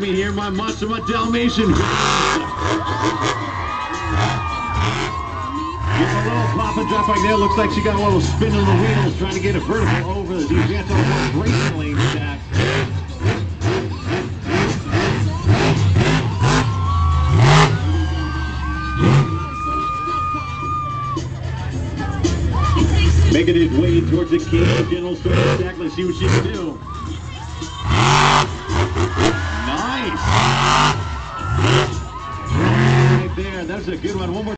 me hear my monster, my Dalmatian. Give a little pop and drop back there. Looks like she got a little spin on the wheels, trying to get a vertical over the DiGianto racing lane stack. Making his way towards the King General Store stack. Let's see what she can do. Right there. That's a good one. One more.